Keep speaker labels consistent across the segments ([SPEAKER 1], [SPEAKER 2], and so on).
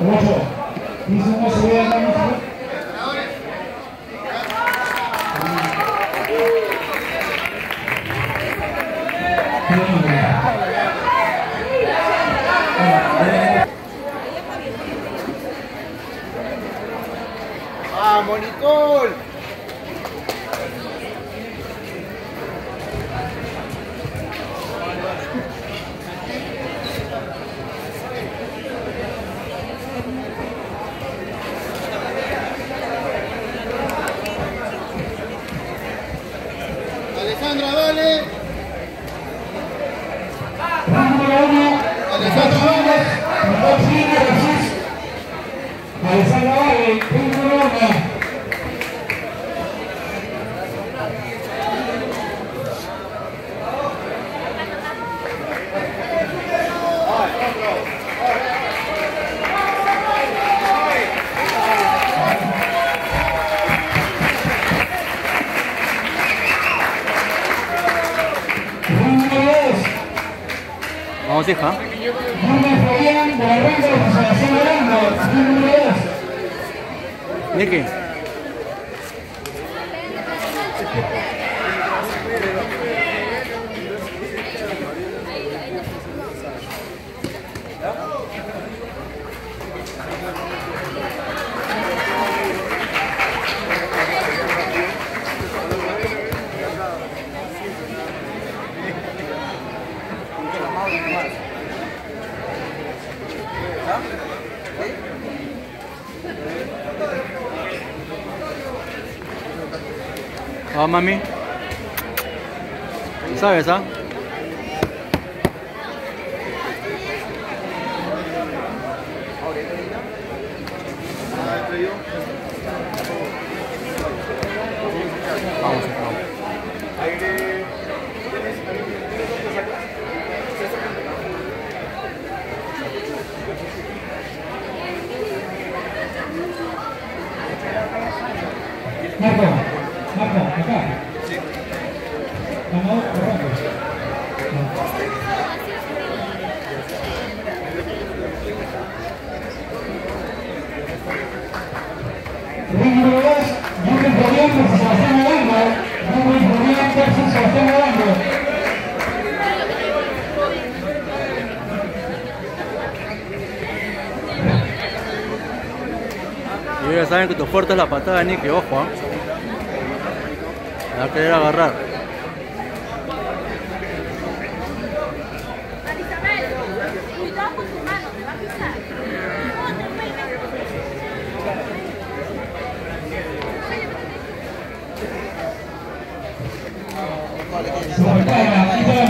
[SPEAKER 1] Ocho. Dice la música.
[SPEAKER 2] ¡Vamos, Nicole!
[SPEAKER 1] Fabián de la Ronda de Asociación Orlando. Número dos.
[SPEAKER 3] Nicky. Vamos, mami. ¿Sabes, ah? Vamos, hija, vamos.
[SPEAKER 1] Marco. Marco, acá. Vamos, correcto. Número dos, Rubén Fabián versus Sebastián Orlando. Rubén Fabián versus Sebastián Orlando.
[SPEAKER 3] Y ya saben que tu fuerte es la patada de Nicky, ojo, va a querer agarrar.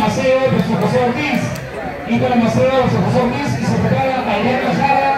[SPEAKER 1] Maceo José Ortiz. Maceo José Ortiz y se prepara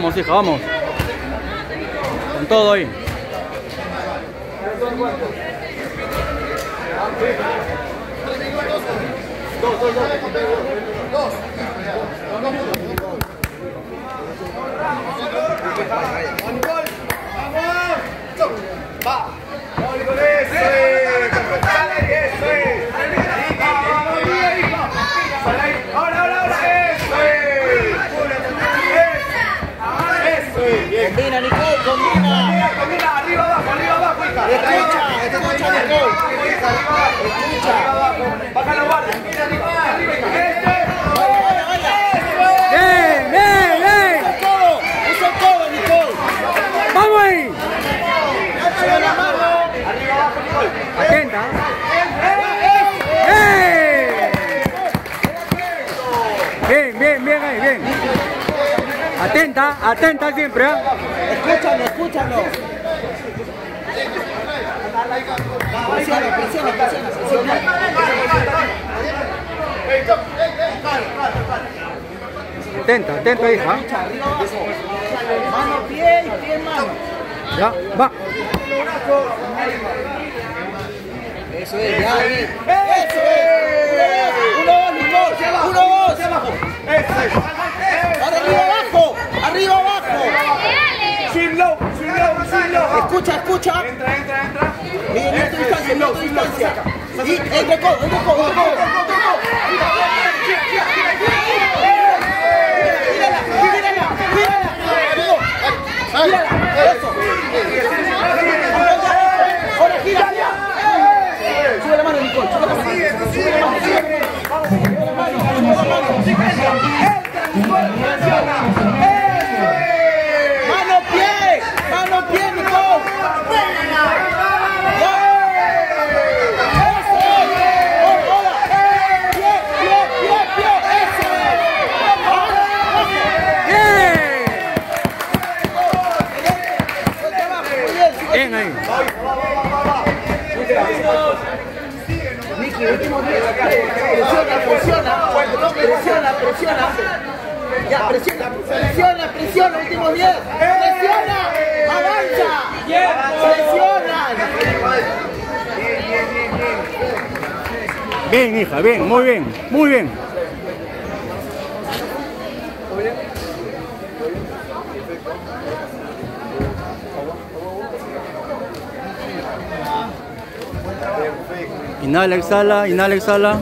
[SPEAKER 3] Vamos, hija, vamos. Con todo ahí.
[SPEAKER 2] Combina,
[SPEAKER 3] Atenta. ¡Eh! Atenta, siempre, ¿ah?
[SPEAKER 2] Escúchalo, escúchalo. Presiona, presiona, presiona, presiona.
[SPEAKER 3] Atenta, atenta, hija.
[SPEAKER 2] Abajo. Mano, pie y pie, mano.
[SPEAKER 3] Ya, va.
[SPEAKER 2] Eso es, ya, bien. Eso es. Uno, dos, Nicole. Uno, dos. Ahora arriba, abajo. Arriba, abajo.
[SPEAKER 4] Swim low, swim low, swim low.
[SPEAKER 2] Escucha, escucha.
[SPEAKER 4] Entra, entra, entra.
[SPEAKER 2] Mira, en esta distancia, en esta distancia. Y entre codo, entre codo, entre codo. Gírala, gírala, gírala. Gírala, eso. Ahora gira. Sube la mano, Nicole, sube la mano. Sube la mano, sube la mano. Mano, pie, mano, pie, Nicole. Ya. Eso es. Oh, hola. Pie, pie, pie, pie. Eso es.
[SPEAKER 3] Bien. Bien ahí.
[SPEAKER 2] Nicky, último 10. Presiona, presiona. Presiona, presiona. Ya, presiona, presiona, últimos 10. Presiona, avanza. Presiona.
[SPEAKER 3] Bien, hija, bien, muy bien, muy bien. Inhala, exhala, inhala, exhala.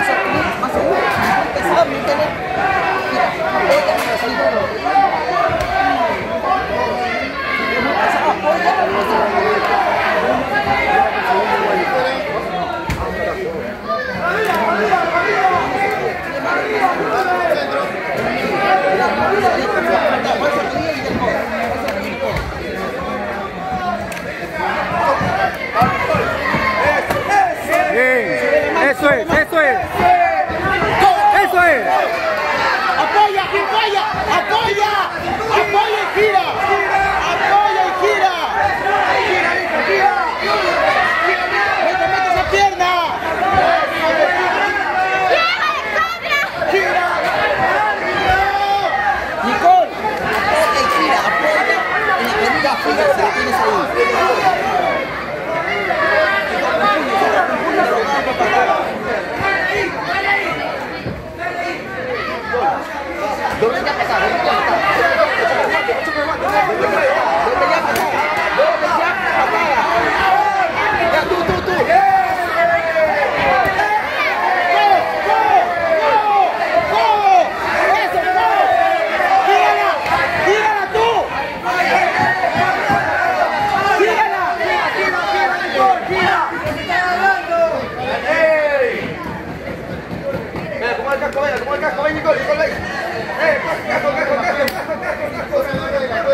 [SPEAKER 2] Masuk, masuk,
[SPEAKER 4] masuk, apoia, apoia!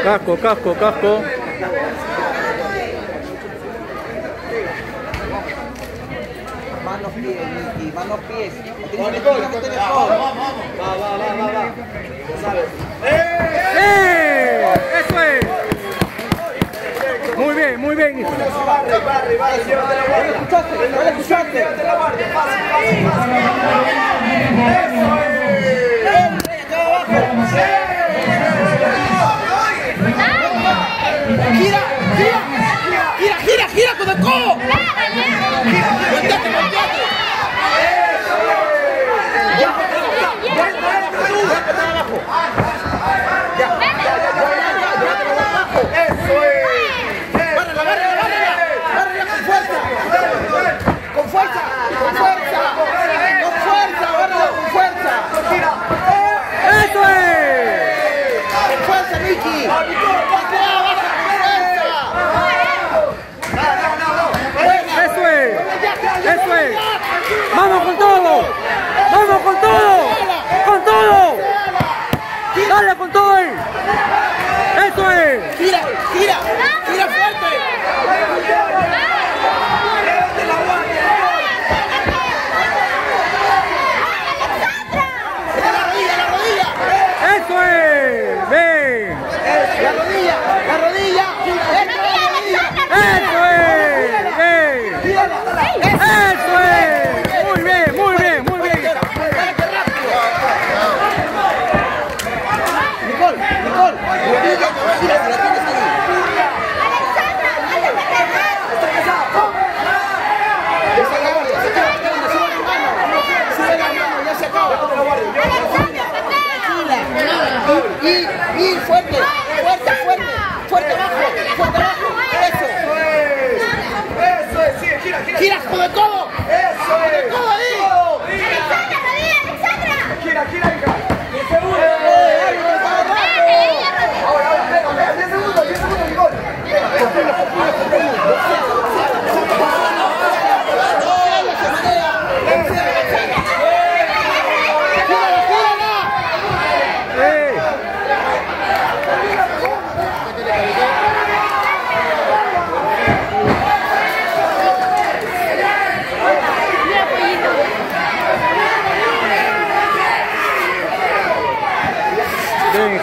[SPEAKER 4] Casco. Casco, casco.
[SPEAKER 2] Manos pies, Nicky, manos pies.
[SPEAKER 4] Vamos, vamos, vamos, vamos. Va, va, va, va, va. Ya sabes.
[SPEAKER 3] ¡Eh! Eso es. Muy bien, muy bien. hija.
[SPEAKER 4] Barre, barre, barre, llévate la
[SPEAKER 2] ¿No
[SPEAKER 4] guardia.
[SPEAKER 2] le escuchaste? ¿No le escuchaste?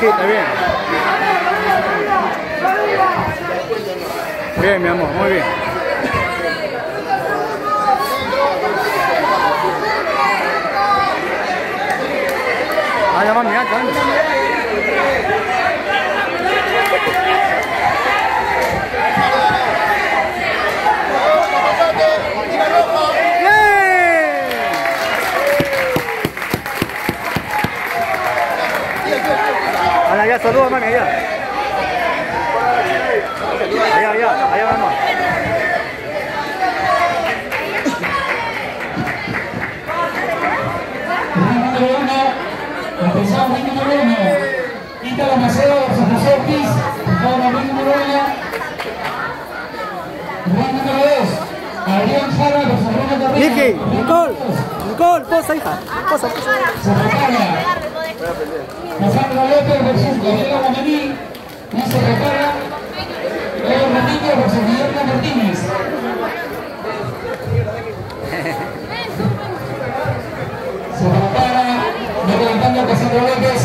[SPEAKER 3] Está bien. Bien, mi amor, muy bien. Anda, mami, anda, anda. Allá, allá, saluda, mami, allá. Allá, allá, allá
[SPEAKER 1] uno, empezamos número uno. Maceo versus José Ortiz. Ring número uno. Ring número dos, Adrián Jara versus Bruno Carrillo.
[SPEAKER 3] Vicky,
[SPEAKER 1] Ring
[SPEAKER 3] Nicole, Nicole, posa, hija. Posa, posa.
[SPEAKER 1] Cassandra López versus Gabriela Guamaní. Y se prepara Leo Rodríguez versus Guillermo Martínez. Se prepara, no Cassandra López.